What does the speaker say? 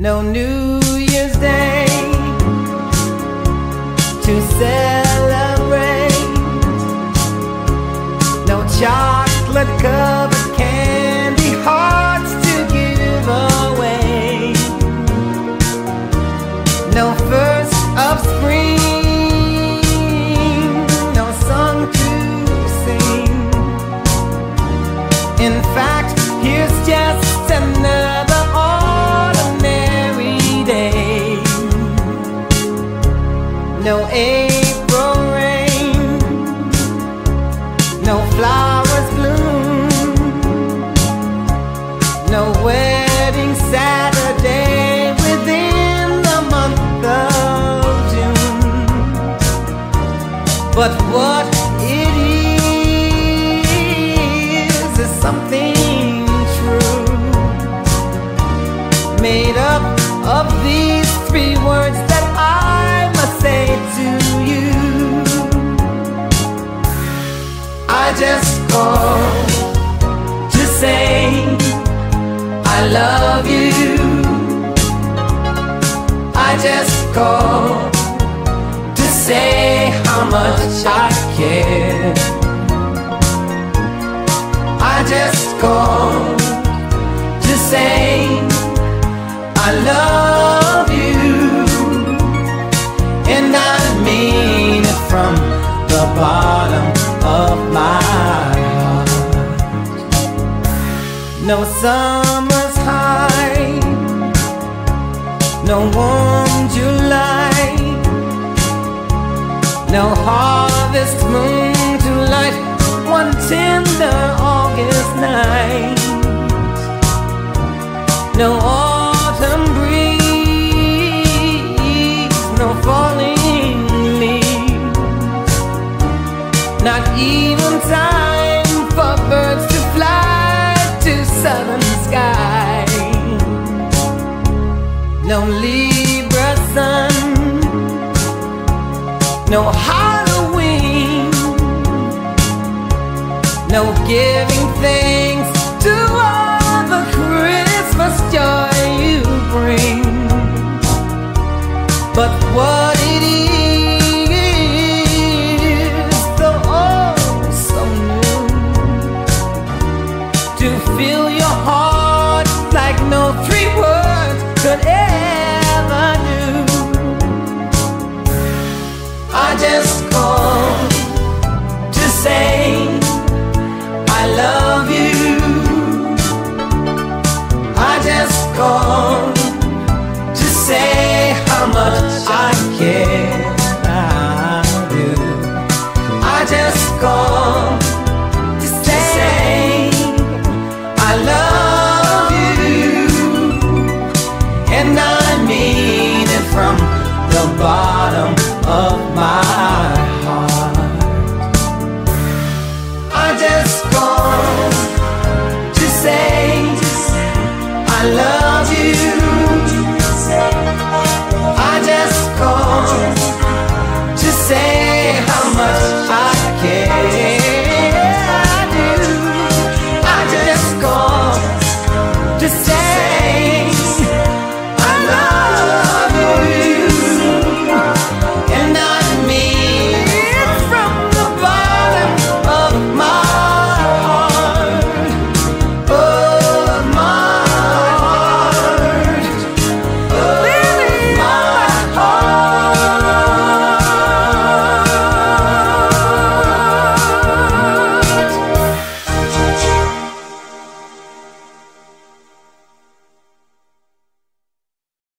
No New Year's Day to celebrate. No chocolate covered candy hearts to give away. No first of spring, no song to sing. In fact, here's just another No April rain, no flowers bloom, no wedding Saturday within the month of June. But what it is is something true, made up of these three words I just called to say I love you. I just called to say how much I care. I just called to say I love No summer's high, no warm July, no harvest moon to light one tender August night. No autumn breeze, no falling leaves, not even time Libra sun, no Halloween, do. I just called to say I love you.